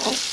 Oh.